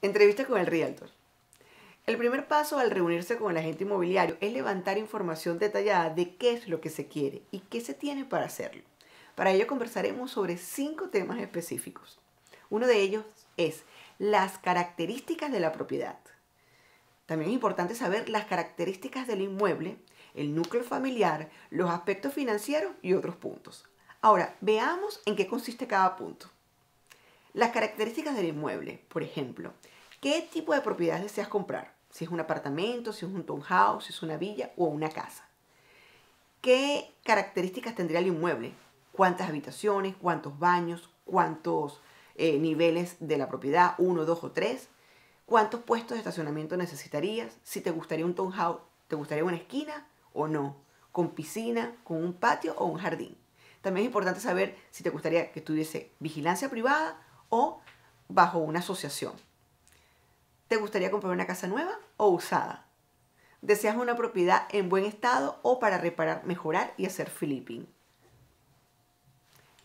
Entrevista con el realtor. El primer paso al reunirse con el agente inmobiliario es levantar información detallada de qué es lo que se quiere y qué se tiene para hacerlo. Para ello conversaremos sobre cinco temas específicos. Uno de ellos es las características de la propiedad. También es importante saber las características del inmueble, el núcleo familiar, los aspectos financieros y otros puntos. Ahora, veamos en qué consiste cada punto. Las características del inmueble, por ejemplo, ¿qué tipo de propiedad deseas comprar? Si es un apartamento, si es un townhouse, si es una villa o una casa. ¿Qué características tendría el inmueble? ¿Cuántas habitaciones? ¿Cuántos baños? ¿Cuántos eh, niveles de la propiedad? ¿Uno, dos o tres? ¿Cuántos puestos de estacionamiento necesitarías? Si te gustaría un townhouse, ¿te gustaría una esquina o no? ¿Con piscina, con un patio o un jardín? También es importante saber si te gustaría que tuviese vigilancia privada o bajo una asociación. ¿Te gustaría comprar una casa nueva o usada? ¿Deseas una propiedad en buen estado o para reparar, mejorar y hacer flipping?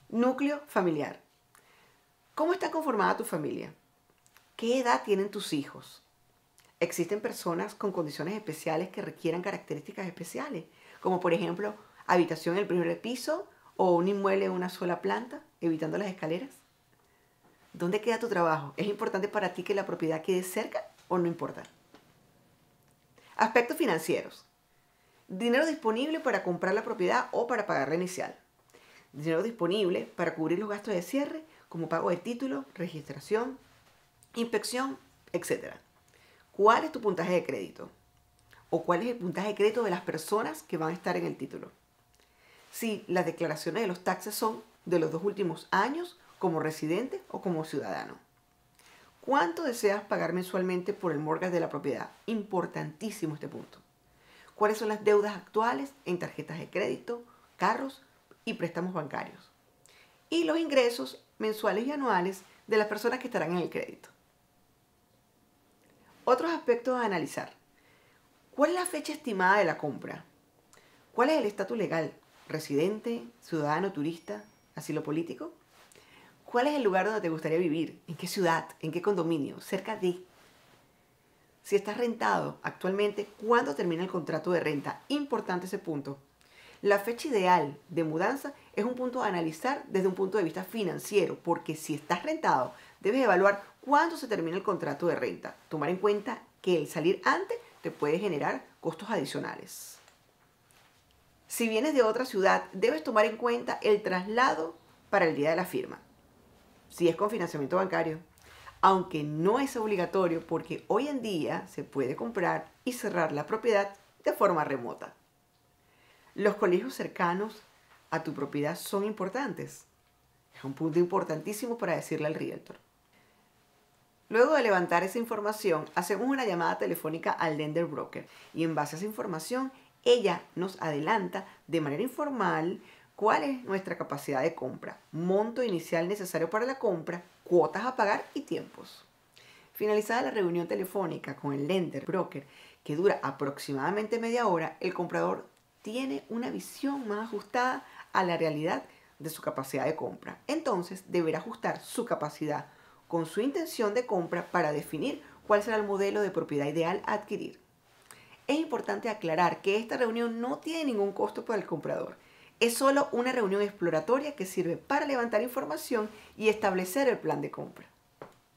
Núcleo familiar. ¿Cómo está conformada tu familia? ¿Qué edad tienen tus hijos? Existen personas con condiciones especiales que requieran características especiales, como por ejemplo habitación en el primer piso o un inmueble en una sola planta, evitando las escaleras. ¿Dónde queda tu trabajo? ¿Es importante para ti que la propiedad quede cerca o no importa? Aspectos financieros. Dinero disponible para comprar la propiedad o para pagar la inicial. Dinero disponible para cubrir los gastos de cierre como pago de título, registración, inspección, etc. ¿Cuál es tu puntaje de crédito? ¿O cuál es el puntaje de crédito de las personas que van a estar en el título? Si las declaraciones de los taxes son de los dos últimos años como residente o como ciudadano. ¿Cuánto deseas pagar mensualmente por el mortgage de la propiedad? Importantísimo este punto. ¿Cuáles son las deudas actuales en tarjetas de crédito, carros y préstamos bancarios? Y los ingresos mensuales y anuales de las personas que estarán en el crédito. Otros aspectos a analizar. ¿Cuál es la fecha estimada de la compra? ¿Cuál es el estatus legal? ¿Residente, ciudadano, turista, asilo político? ¿Cuál es el lugar donde te gustaría vivir? ¿En qué ciudad? ¿En qué condominio? ¿Cerca de? Si estás rentado actualmente, ¿cuándo termina el contrato de renta? Importante ese punto. La fecha ideal de mudanza es un punto a analizar desde un punto de vista financiero, porque si estás rentado, debes evaluar cuándo se termina el contrato de renta. Tomar en cuenta que el salir antes te puede generar costos adicionales. Si vienes de otra ciudad, debes tomar en cuenta el traslado para el día de la firma si es con financiamiento bancario, aunque no es obligatorio porque hoy en día se puede comprar y cerrar la propiedad de forma remota. Los colegios cercanos a tu propiedad son importantes. Es un punto importantísimo para decirle al realtor. Luego de levantar esa información, hacemos una llamada telefónica al lender broker y en base a esa información, ella nos adelanta de manera informal cuál es nuestra capacidad de compra, monto inicial necesario para la compra, cuotas a pagar y tiempos. Finalizada la reunión telefónica con el lender broker, que dura aproximadamente media hora, el comprador tiene una visión más ajustada a la realidad de su capacidad de compra. Entonces deberá ajustar su capacidad con su intención de compra para definir cuál será el modelo de propiedad ideal a adquirir. Es importante aclarar que esta reunión no tiene ningún costo para el comprador es solo una reunión exploratoria que sirve para levantar información y establecer el plan de compra.